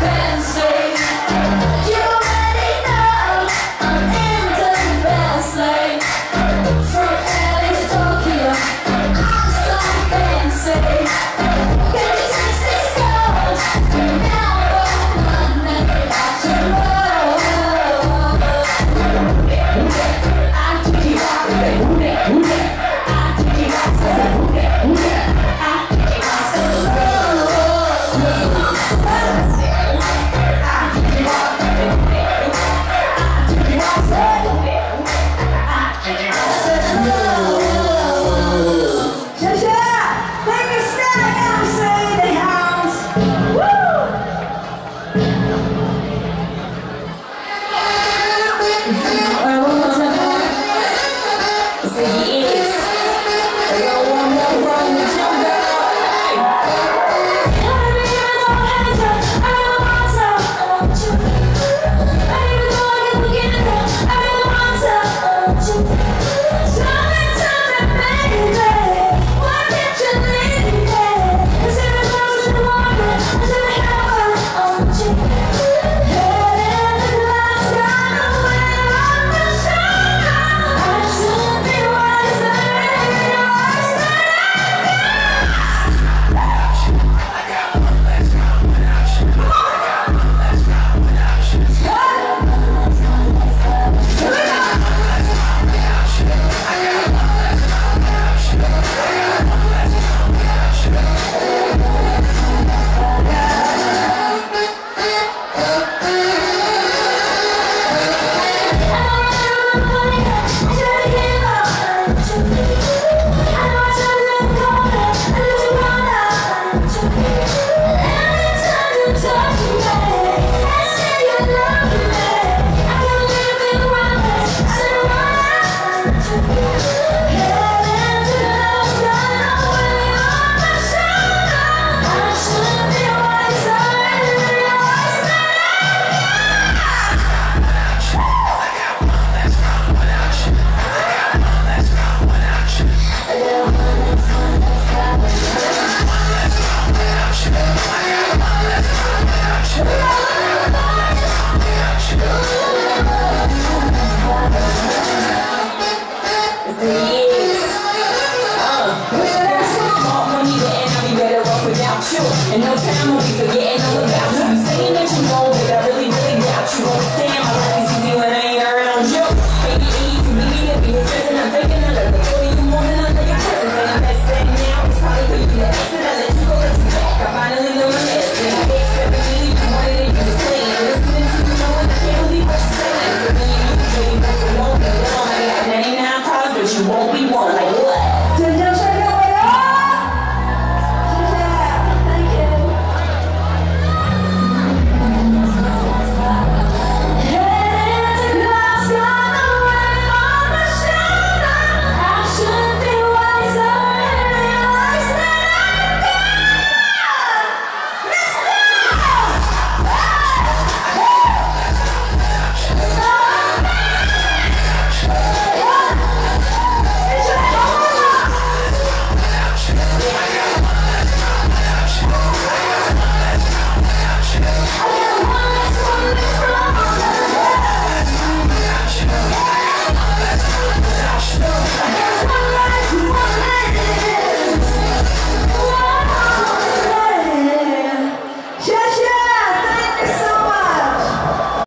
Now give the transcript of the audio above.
fancy. 있어 And no time will be forgetting. All about